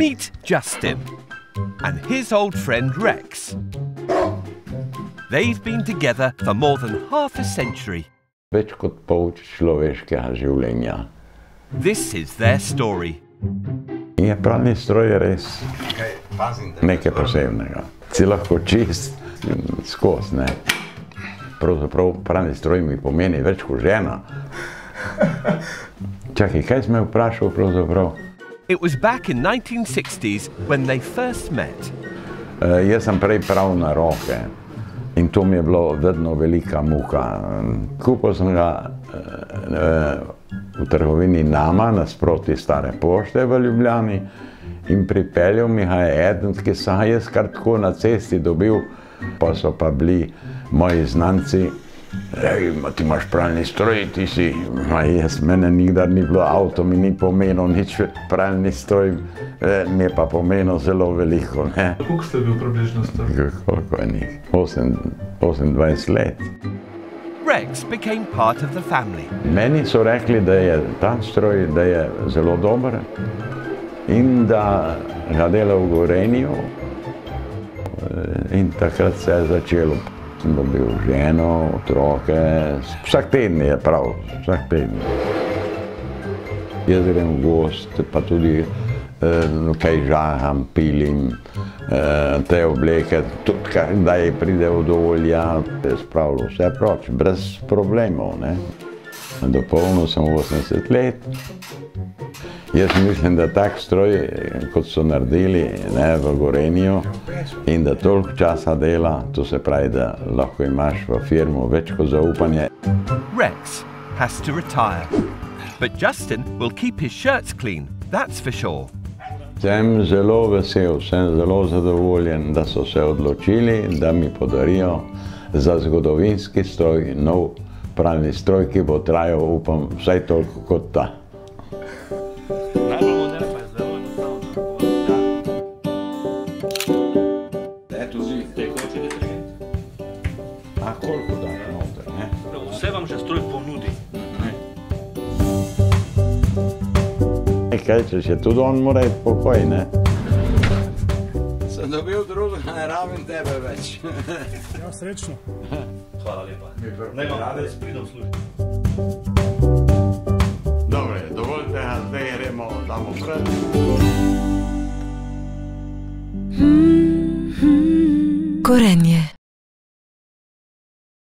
Meet Justin and his old friend Rex. They've been together for more than half a century. Več kot pol človeškega življenja. This is their story. Je pralni stroj res nekaj posebnega. Si lahko čist skozi, ne. Pravzaprav pralni stroj mi pomeni več kot žena. Čakaj, kaj si me vprašal pravzaprav? It was back in 1960s when they first met. Uh, jaz sem prej prav na roke in to mi je bilo vedno velika muka. Kupil sem ga uh, v trgovini Nama nasproti stare pošte v Ljubljani in pripeljal mi ga je eden, ki sem ga jaz kar tako na cesti dobil, pa so pa bili moji znanci, Ej, ti imaš pralni stroj, ti si, ma jaz, mene nikdar ni bilo avto, mi ni pomenil nič pralni stroj, eh, mi je pa pomenil zelo veliko, ne. Koliko ste bil približno star? Koliko je njih? 28 let. Rex became part of the family. Meni so rekli, da je ta stroj, da je zelo dober in da ga dela v Gorenju in takrat se je začelo. Sem dobil ženo, otroke, vsak teden je prav, vsak teden. Jaz grem v gost, pa tudi eh, kaj žaham, pilim, eh, te obleke, tudi kdaj pride od olja, spravljam vse proč, brez problemov. Ne. Dopolnil sem 80 let. Jaz mislim, da tak stroj, kot so naredili ne, v Gorenju in da toliko časa dela, to se pravi, da lahko imaš v firmu več kot zaupanje. Rex has to retire. But Justin will keep his shirts clean, that's for sure. Sem zelo vesel, sem zelo zadovoljen, da so se odločili, da mi podarijo za zgodovinski stroj nov pralni stroj, ki bo trajal, upam, vsaj toliko kot ta. Kaj češ, je tudi on mora iti pokoj, ne? Sem dobil drugega, ne rabim tebe več. Ja, srečno. Hvala lepa. Naj vam res pridem služiti. Dobre, dovolite, da zdaj gremo tam vpred. Korenje.